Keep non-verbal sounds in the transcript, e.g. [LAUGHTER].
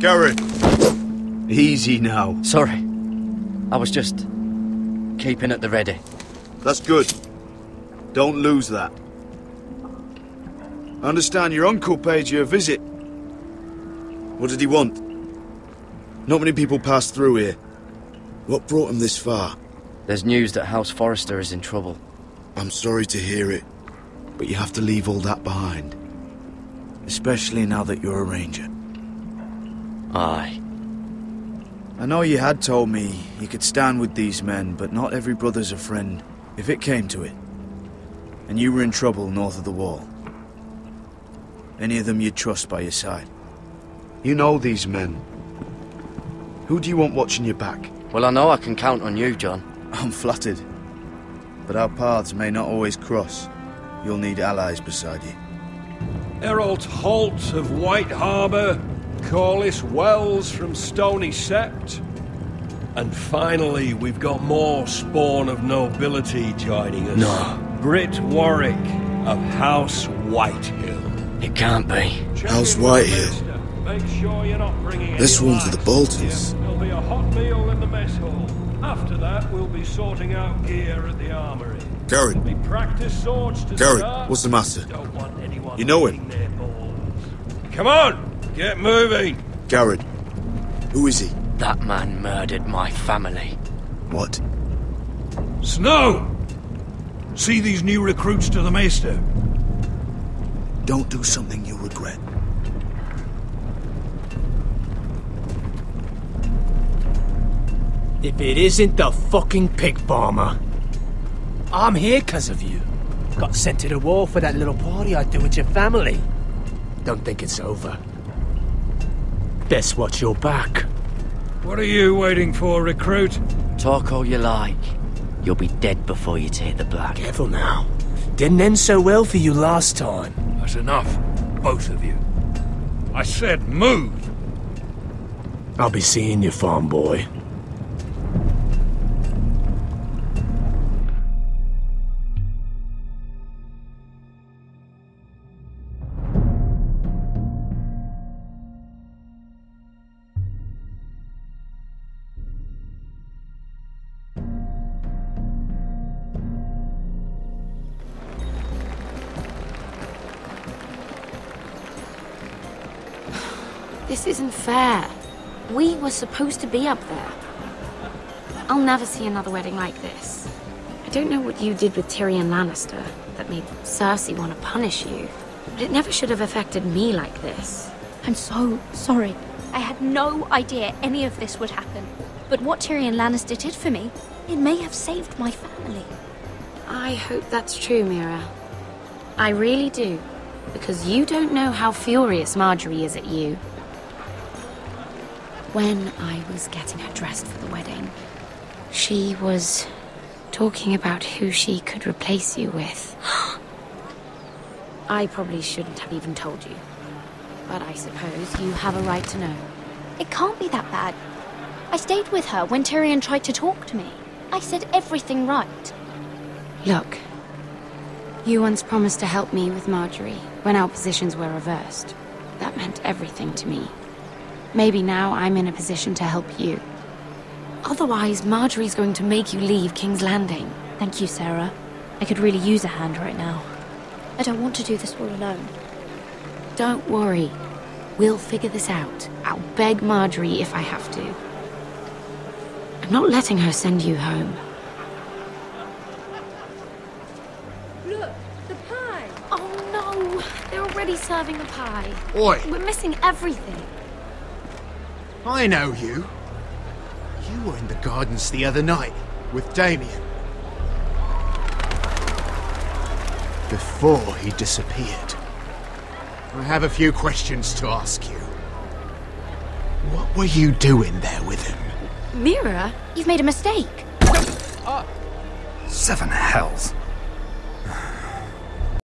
Gared! Easy now. Sorry. I was just keeping at the ready. That's good. Don't lose that. I understand your uncle paid you a visit. What did he want? Not many people pass through here. What brought him this far? There's news that House Forrester is in trouble. I'm sorry to hear it, but you have to leave all that behind. Especially now that you're a ranger. Aye. I know you had told me you could stand with these men, but not every brother's a friend, if it came to it. And you were in trouble north of the wall. Any of them you'd trust by your side. You know these men. Who do you want watching your back? Well, I know I can count on you, Jon. I'm flattered. But our paths may not always cross. You'll need allies beside you. Errol Holt of White Harbour, Corliss Wells from Stony Sept. And finally, we've got more spawn of nobility joining us. No. Britt Warrick of House Whitehill. It can't be. House Whitehill. Make sure you're not bringing This any one's the lights. Boltons. There'll be a hot meal in the mess hall. After that, we'll be sorting out gear at the armory. Gared, Be practice swords to Gared, start. what's the matter? Don't want anyone You know him? licking their balls. Come on, get moving. Gared. Who is he? That man murdered my family. What? Snow! See these new recruits to the Maester? Don't do something you'll regret. If it isn't the fucking pig farmer. I'm here because of you. Got sent to the war for that little party I do with your family. Don't think it's over. Best watch your back. What are you waiting for, recruit? Talk all you like. You'll be dead before you take the black. Careful now. Didn't end so well for you last time. That's enough, both of you. I said move! I'll be seeing you, farm boy. This isn't fair. We were supposed to be up there. I'll never see another wedding like this. I don't know what you did with Tyrion Lannister that made Cersei want to punish you, but it never should have affected me like this. I'm so sorry. I had no idea any of this would happen. But what Tyrion Lannister did for me, it may have saved my family. I hope that's true, Mira. I really do. Because you don't know how furious Margaery is at you. When I was getting her dressed for the wedding, she was talking about who she could replace you with. [GASPS] I probably shouldn't have even told you. But I suppose you have a right to know. It can't be that bad. I stayed with her when Tyrion tried to talk to me. I said everything right. Look, you once promised to help me with Margaery when our positions were reversed. That meant everything to me. Maybe now I'm in a position to help you. Otherwise, Margaery's going to make you leave King's Landing. Thank you, Sera. I could really use a hand right now. I don't want to do this all alone. Don't worry. We'll figure this out. I'll beg Marjorie if I have to. I'm not letting her send you home. Look, the pie! Oh no! They're already serving the pie. Oi, We're missing everything. I know you. You were in the gardens the other night with Damien. Before he disappeared. I have a few questions to ask you. What were you doing there with him? Mira? You've made a mistake. Ah. Seven hells.